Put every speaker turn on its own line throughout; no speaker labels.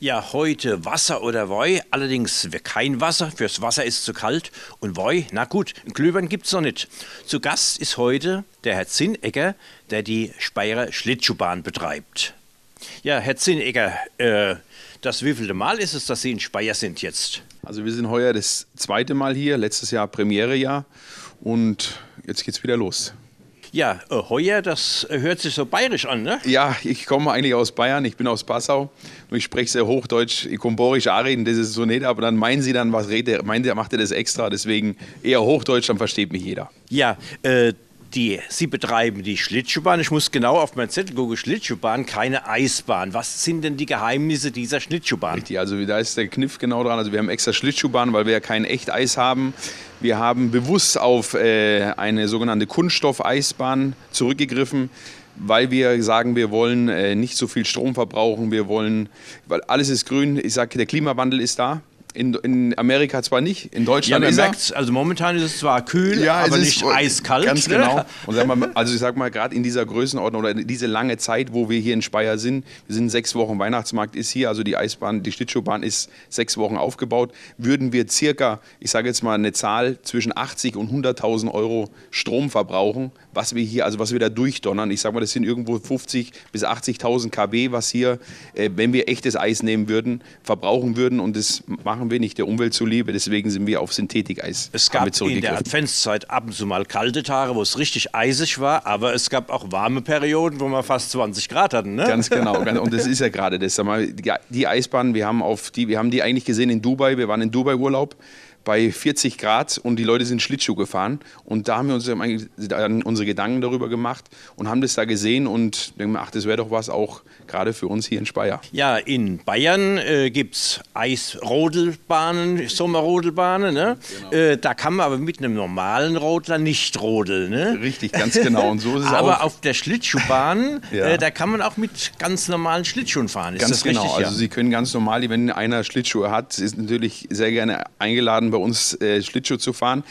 Ja, heute Wasser oder Woi. Allerdings kein Wasser, fürs Wasser ist zu kalt. Und Woi, na gut, einen Glühwein gibt's noch nicht. Zu Gast ist heute der Herr Zinnegger, der die Speyerer Schlittschuhbahn betreibt. Ja, Herr Zinnegger, äh, das wievielte Mal ist es, dass Sie in Speyer sind jetzt?
Also wir sind heuer das zweite Mal hier, letztes Jahr Premierejahr und jetzt geht's wieder los.
Ja, äh, heuer, das äh, hört sich so bayerisch an, ne?
Ja, ich komme eigentlich aus Bayern, ich bin aus Passau. Ich spreche sehr Hochdeutsch, ich komme borisch reden, das ist so nicht, aber dann meinen Sie dann, was redet, meint er, macht er das extra, deswegen eher Hochdeutsch, dann versteht mich jeder.
Ja, äh, die, Sie betreiben die Schlittschuhbahn. Ich muss genau auf mein Zettel gucken. Schlittschuhbahn, keine Eisbahn. Was sind denn die Geheimnisse dieser Schlittschuhbahn?
Richtig, also da ist der Kniff genau dran. Also wir haben extra Schlittschuhbahn, weil wir ja kein echt Eis haben. Wir haben bewusst auf äh, eine sogenannte Kunststoffeisbahn zurückgegriffen weil wir sagen, wir wollen äh, nicht so viel Strom verbrauchen, wir wollen, weil alles ist grün, ich sage, der Klimawandel ist da, in, in Amerika zwar nicht, in Deutschland
ja, ist also momentan ist es zwar kühl, ja, aber nicht eiskalt.
Ganz ne? genau. Und sag mal, also ich sag mal, gerade in dieser Größenordnung oder diese lange Zeit, wo wir hier in Speyer sind, wir sind sechs Wochen, Weihnachtsmarkt ist hier, also die Eisbahn, die Schlittschuhbahn ist sechs Wochen aufgebaut, würden wir circa, ich sage jetzt mal eine Zahl, zwischen 80 und 100.000 Euro Strom verbrauchen, was wir hier, also was wir da durchdonnern. Ich sage mal, das sind irgendwo 50 bis 80.000 kW, was hier, äh, wenn wir echtes Eis nehmen würden, verbrauchen würden und das machen wir nicht der Umwelt zuliebe. Deswegen sind wir auf Synthetikeis.
Es gab in der Adventszeit ab und zu mal kalte Tage, wo es richtig eisig war, aber es gab auch warme Perioden, wo wir fast 20 Grad hatten. Ne?
Ganz genau. Und das ist ja gerade das. Die Eisbahn, wir haben, auf die, wir haben die eigentlich gesehen in Dubai. Wir waren in Dubai Urlaub bei 40 Grad und die Leute sind Schlittschuh gefahren. Und da haben wir uns unsere Gedanken darüber gemacht und haben das da gesehen und denken, ach, das wäre doch was auch gerade für uns hier in Speyer.
Ja, in Bayern äh, gibt es Eisrodelbahnen, Sommerrodelbahnen. Ne? Genau. Äh, da kann man aber mit einem normalen Rodler nicht rodeln. Ne?
Richtig, ganz genau. Und so ist es
aber auch. auf der Schlittschuhbahn, ja. äh, da kann man auch mit ganz normalen Schlittschuhen fahren.
Ist ganz genau. Richtig? Also Sie können ganz normal, wenn einer Schlittschuhe hat, ist natürlich sehr gerne eingeladen, bei uns äh, Schlittschuh zu fahren.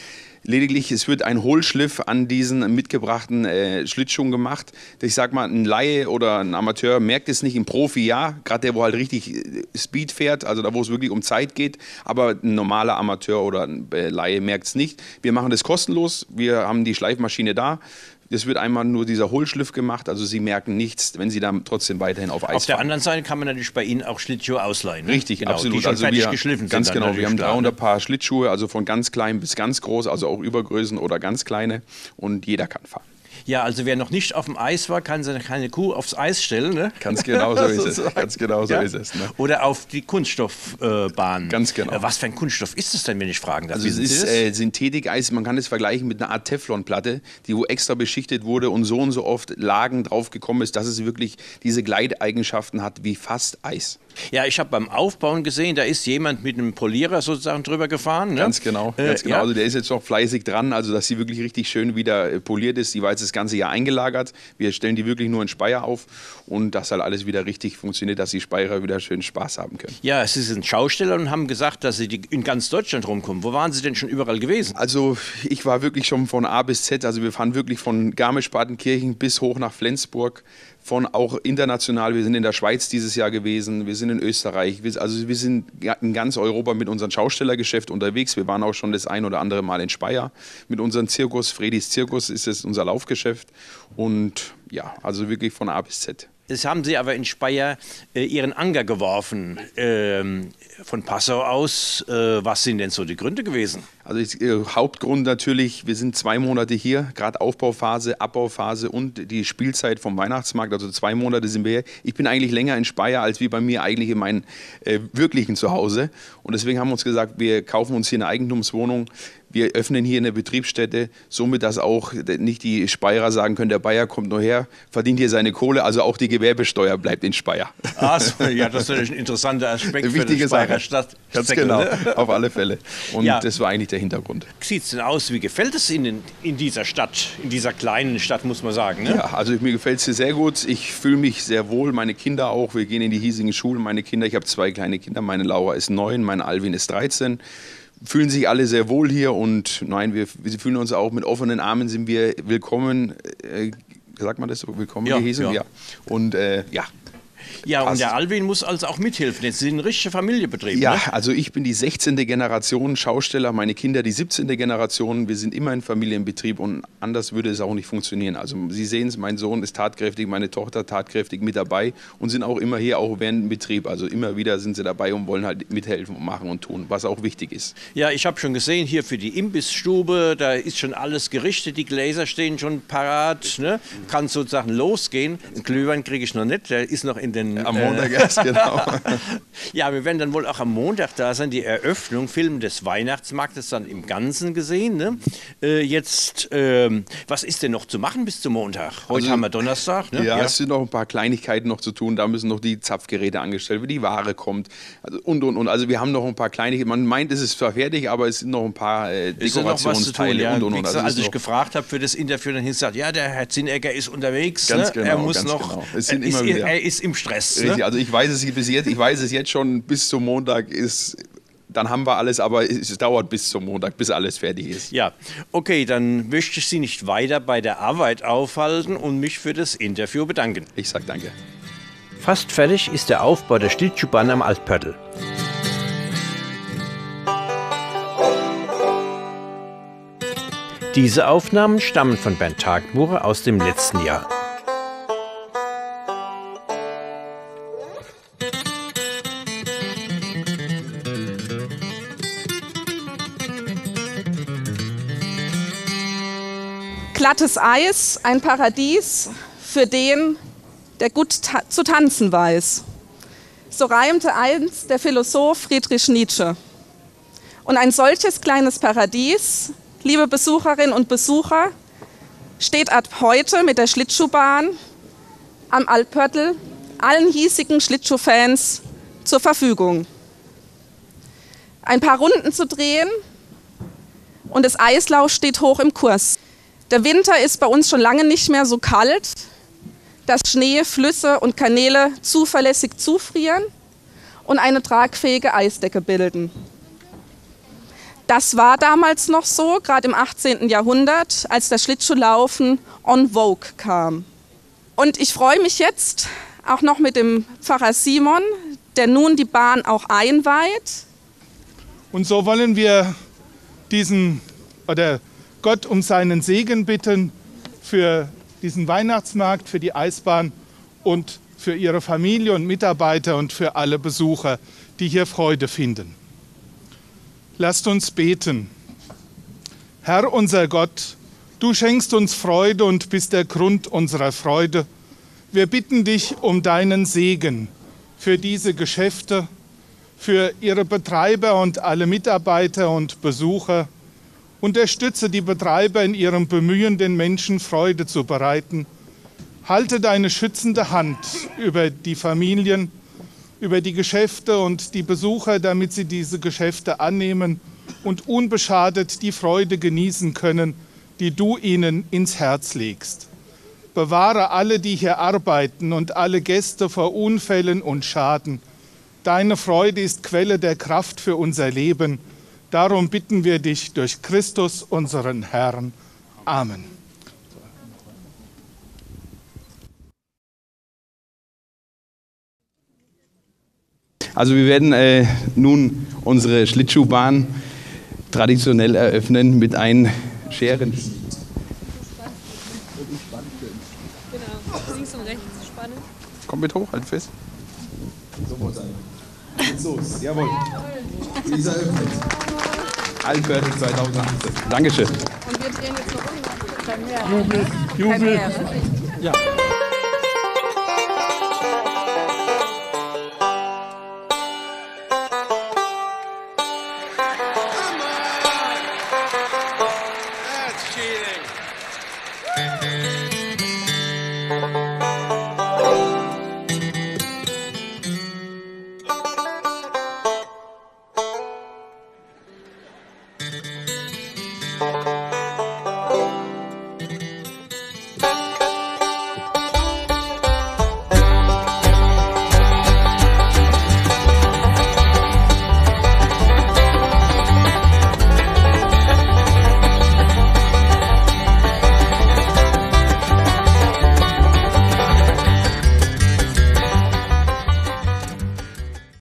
Lediglich, es wird ein Hohlschliff an diesen mitgebrachten äh, Schlittschuhen gemacht. Ich sag mal, ein Laie oder ein Amateur merkt es nicht, ein Profi ja, gerade der, wo halt richtig äh, Speed fährt, also da, wo es wirklich um Zeit geht, aber ein normaler Amateur oder ein äh, Laie merkt es nicht. Wir machen das kostenlos, wir haben die Schleifmaschine da, es wird einmal nur dieser Hohlschliff gemacht, also Sie merken nichts, wenn Sie dann trotzdem weiterhin auf Eis
Auf der anderen Seite kann man natürlich bei Ihnen auch Schlittschuhe ausleihen.
Ne? Richtig, genau, absolut. Die schon
also wir, geschliffen
ganz genau. Wir haben 300 Paar Schlittschuhe, also von ganz klein bis ganz groß, also auch Übergrößen oder ganz kleine und jeder kann fahren.
Ja, also wer noch nicht auf dem Eis war, kann seine keine Kuh aufs Eis stellen. Ne?
Ganz genau so ist es. Ganz genau so ja? ist es. Ne?
Oder auf die Kunststoffbahn.
Äh, Ganz genau.
Äh, was für ein Kunststoff ist es denn, wenn ich fragen darf?
Also es ist äh, Synthetik-Eis. Man kann es vergleichen mit einer Art Teflonplatte, die wo extra beschichtet wurde und so und so oft Lagen drauf gekommen ist, dass es wirklich diese Gleiteigenschaften hat wie fast Eis.
Ja, ich habe beim Aufbauen gesehen, da ist jemand mit einem Polierer sozusagen drüber gefahren. Ne?
Ganz genau, äh, ganz genau. Ja. Also der ist jetzt noch fleißig dran, also dass sie wirklich richtig schön wieder äh, poliert ist. Die war jetzt das ganze Jahr eingelagert. Wir stellen die wirklich nur in Speyer auf und dass halt alles wieder richtig funktioniert, dass die Speyerer wieder schön Spaß haben können.
Ja, Sie sind Schausteller und haben gesagt, dass Sie in ganz Deutschland rumkommen. Wo waren Sie denn schon überall gewesen?
Also ich war wirklich schon von A bis Z. Also wir fahren wirklich von Garmisch-Partenkirchen bis hoch nach Flensburg von auch international. Wir sind in der Schweiz dieses Jahr gewesen, wir sind in Österreich. also wir sind in ganz Europa mit unserem Schaustellergeschäft unterwegs. Wir waren auch schon das ein oder andere Mal in Speyer mit unserem Zirkus. Fredis Zirkus ist es unser Laufgeschäft. Und ja, also wirklich von A bis Z.
Das haben Sie aber in Speyer äh, Ihren Anker geworfen. Ähm, von Passau aus, äh, was sind denn so die Gründe gewesen?
Also ich, äh, Hauptgrund natürlich, wir sind zwei Monate hier, gerade Aufbauphase, Abbauphase und die Spielzeit vom Weihnachtsmarkt. Also zwei Monate sind wir hier. Ich bin eigentlich länger in Speyer als wie bei mir eigentlich in meinem äh, wirklichen Zuhause. Und deswegen haben wir uns gesagt, wir kaufen uns hier eine Eigentumswohnung wir öffnen hier eine Betriebsstätte, somit dass auch nicht die Speyerer sagen können, der Bayer kommt nur her, verdient hier seine Kohle, also auch die Gewerbesteuer bleibt in Speyer.
So, ja, das ist natürlich ein interessanter Aspekt
für die Speyerer
Stadt.
Ganz genau, auf alle Fälle. Und ja. das war eigentlich der Hintergrund.
Wie sieht es denn aus, wie gefällt es Ihnen in dieser Stadt, in dieser kleinen Stadt, muss man sagen? Ne?
Ja, also mir gefällt es hier sehr gut. Ich fühle mich sehr wohl, meine Kinder auch. Wir gehen in die hiesigen Schulen, meine Kinder, ich habe zwei kleine Kinder, meine Laura ist neun, mein Alvin ist 13 fühlen sich alle sehr wohl hier und nein, wir, wir fühlen uns auch mit offenen Armen sind wir willkommen. Äh, sagt man das so? Willkommen
ja,
gehesen? Ja. ja. Und äh, ja.
Ja,
passt.
und der Alwin muss also auch mithelfen. Das ist ein richtiger Familienbetrieb.
Ja,
Ne?
also ich bin die 16. Generation Schausteller, meine Kinder die 17. Generation. Wir sind immer ein Familienbetrieb und anders würde es auch nicht funktionieren. Also Sie sehen es, mein Sohn ist tatkräftig, meine Tochter tatkräftig mit dabei und sind auch immer hier, auch während dem Betrieb. Also immer wieder sind sie dabei und wollen halt mithelfen und machen und tun, was auch wichtig ist.
Ja, ich habe schon gesehen, hier für die Imbissstube, da ist schon alles gerichtet, die Gläser stehen schon parat, ne? kann sozusagen losgehen. Einen Glühwein kriege ich noch nicht, der ist noch in den...
Am Montag erst, genau.
Ja, wir werden dann wohl auch am Montag da sein, die Eröffnung, Film des Weihnachtsmarktes dann im Ganzen gesehen. Ne? Äh, jetzt, ähm, was ist denn noch zu machen bis zum Montag? Heute
Also-
haben wir Donnerstag. Ne?
Ja, es sind noch ein paar Kleinigkeiten noch zu tun. Da müssen noch die Zapfgeräte angestellt werden, die Ware kommt also und und und. Also wir haben noch ein paar Kleinigkeiten. Man meint, es ist zwar fertig, aber es sind noch ein paar äh,
tun,
Dekorationsteile
ja.
und und und. Also
als ich gefragt habe für das Interview, dann hieß es, ja, der Herr Zinnecker ist unterwegs,
Ganz
ne?
genau,
er muss noch,
genau. Es sind
er, ist,
immer wieder-
er ist im Stress.
Richtig,
Ne?
also ich weiß es bis jetzt, ich weiß es jetzt schon bis zum Montag ist, dann haben wir alles, aber es, dauert bis zum Montag, bis alles fertig ist.
Ja, okay, dann möchte ich Sie nicht weiter bei der Arbeit aufhalten und mich für das Interview bedanken.
Ich sag danke.
Fast fertig ist der Aufbau der Schlittschuhbahn am Altpörtel. Diese Aufnahmen stammen von Bernd Tagmurer aus dem letzten Jahr.
Glattes Eis, ein Paradies für den, der gut ta zu tanzen weiß. So reimte einst der Philosoph Friedrich Nietzsche. Und ein solches kleines Paradies, liebe Besucherinnen und Besucher, steht ab heute mit der Schlittschuhbahn am Alpörtel allen hiesigen Schlittschuhfans zur Verfügung. Ein paar Runden zu drehen und das Eislauf steht hoch im Kurs. Der Winter ist bei uns schon lange nicht mehr so kalt, dass Schnee, Flüsse und Kanäle zuverlässig zufrieren und eine tragfähige Eisdecke bilden. Das war damals noch so, gerade im 18. Jahrhundert, als das Schlittschuhlaufen on Vogue kam. Und ich freue mich jetzt auch noch mit dem Pfarrer Simon, der nun die Bahn auch einweiht.
Und so wollen wir diesen oder Gott um seinen Segen bitten für diesen Weihnachtsmarkt, für die Eisbahn und für ihre Familie und Mitarbeiter und für alle Besucher, die hier Freude finden. Lasst uns beten. Herr unser Gott, du schenkst uns Freude und bist der Grund unserer Freude. Wir bitten dich um deinen Segen für diese Geschäfte, für ihre Betreiber und alle Mitarbeiter und Besucher. Unterstütze die Betreiber in ihrem Bemühen, den Menschen Freude zu bereiten. Halte deine schützende Hand über die Familien, über die Geschäfte und die Besucher, damit sie diese Geschäfte annehmen und unbeschadet die Freude genießen können, die du ihnen ins Herz legst. Bewahre alle, die hier arbeiten und alle Gäste vor Unfällen und Schaden. Deine Freude ist Quelle der Kraft für unser Leben. Darum bitten wir dich durch Christus, unseren Herrn. Amen.
Also wir werden äh, nun unsere Schlittschuhbahn traditionell eröffnen mit einem Scheren.
Genau, links und rechts spannen.
Komm mit hoch, halt fest. Sofort sein. Geht's los. Jawohl. Die ist eröffnet. Albert 2018. Dankeschön.
Und wir drehen jetzt noch um.
Jubel.
Ja.